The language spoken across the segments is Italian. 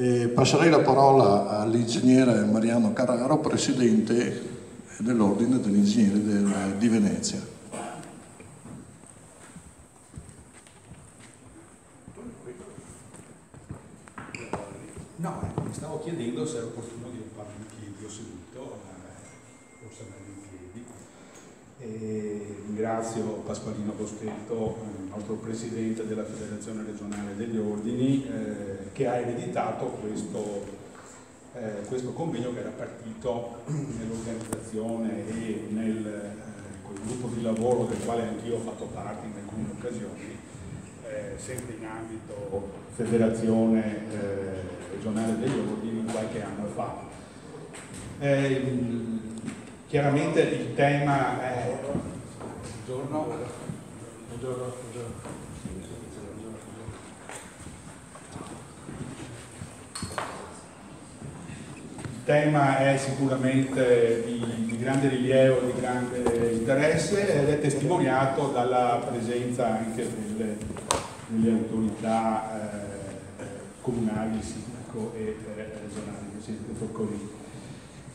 E passerei la parola all'ingegnere Mariano Carraro, presidente dell'Ordine degli Ingegneri di Venezia. No, mi stavo chiedendo se era opportuno di farlo in piedi o seduto, eh, forse meglio in piedi. E ringrazio Pasqualino Boschetto, nostro presidente della Federazione regionale degli Ordini, eh, che ha ereditato questo, eh, questo, convegno che era partito nell'organizzazione e nel eh, gruppo di lavoro del quale anch'io ho fatto parte in alcune occasioni, eh, sempre in ambito federazione eh, regionale degli ordini qualche anno fa. Chiaramente il tema è... Buongiorno. Buongiorno. Il tema è sicuramente di, di grande rilievo, di grande interesse ed è testimoniato dalla presenza anche delle, delle autorità eh, comunali, sindaco e eh, regionale, Presidente Toccolini.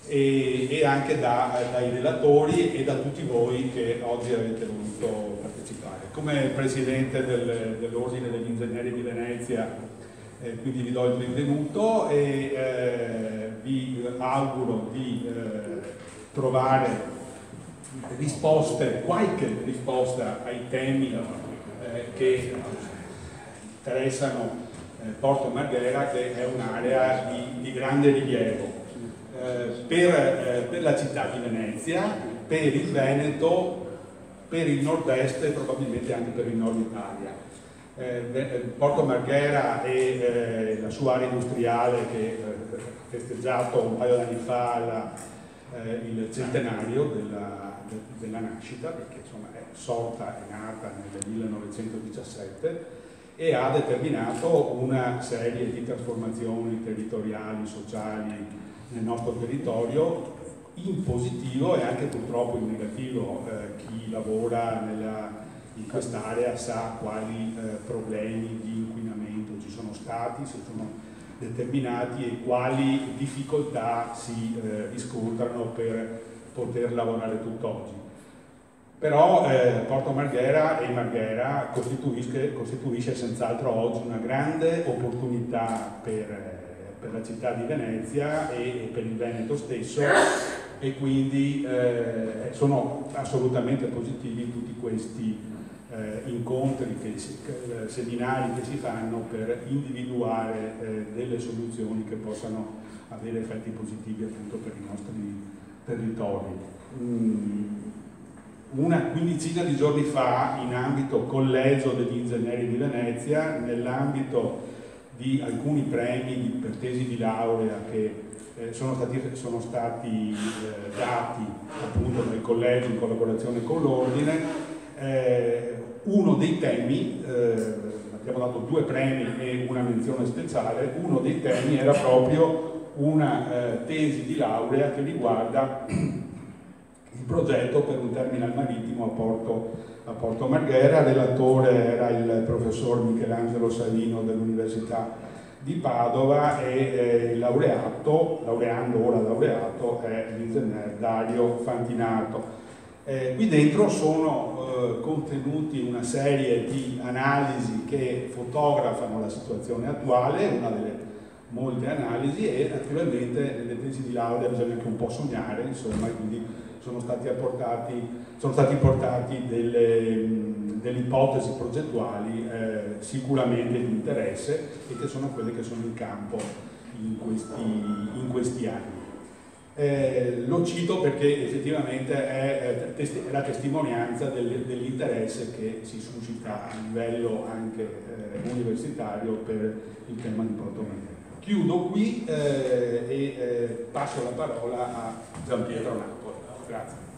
E, e, anche da, dai relatori e da tutti voi che oggi avete voluto partecipare. Come Presidente del, dell'Ordine degli Ingegneri di Venezia, eh, quindi vi do il benvenuto e eh, vi auguro di eh, trovare risposte, qualche risposta ai temi eh, che interessano eh, Porto Marghera che è un'area di, di, grande rilievo per, eh, per, la città di Venezia, per il Veneto, per il nord-est e probabilmente anche per il nord Italia. Eh, eh, Porto Marghera e la sua area industriale che ha festeggiato un paio d'anni fa la, il centenario della, della nascita, perché insomma è sorta, è nata nel 1917, e ha determinato una serie di trasformazioni territoriali, sociali nel nostro territorio in positivo e anche purtroppo in negativo. Eh, chi lavora nella, in quest'area sa quali eh, problemi di inquinamento ci sono stati, se sono determinati e quali difficoltà si eh, riscontrano per poter lavorare tutt'oggi però eh, Porto Marghera e Marghera costituisce, costituisce senz'altro oggi una grande opportunità per, per, la città di Venezia e, per il Veneto stesso e quindi eh, sono assolutamente positivi tutti questi eh, incontri, che, eh, seminari che si fanno per individuare eh, delle soluzioni che possano avere effetti positivi appunto per i nostri territori. Mm una quindicina di giorni fa in ambito Collegio degli Ingegneri di Venezia, nell'ambito di alcuni premi per tesi di laurea che eh, sono stati, sono stati eh, dati appunto nel collegio in collaborazione con l'ordine, eh, uno dei temi, abbiamo dato due premi e una menzione speciale, uno dei temi era proprio una tesi di laurea che riguarda il progetto per un terminal marittimo a Porto, a Porto Marghera, relatore era il professor Michelangelo Salino dell'Università di Padova e eh, laureato, laureando ora laureato, è l'ingegner Dario Fantinato. Eh, qui dentro sono eh, contenuti una serie di analisi che fotografano la situazione attuale, una delle molte analisi e naturalmente nelle tesi di laurea bisogna anche un po' sognare, insomma, quindi sono stati, apportati, sono stati portati delle, delle ipotesi progettuali eh, sicuramente di interesse e che sono quelle che sono in campo in questi, in questi anni. Eh, lo cito perché effettivamente è, la testimonianza del, dell'interesse che si suscita a livello anche eh, universitario per il tema di Protomania. Chiudo qui eh, e eh, passo la parola a Gian Pietro Napoli. Grazie.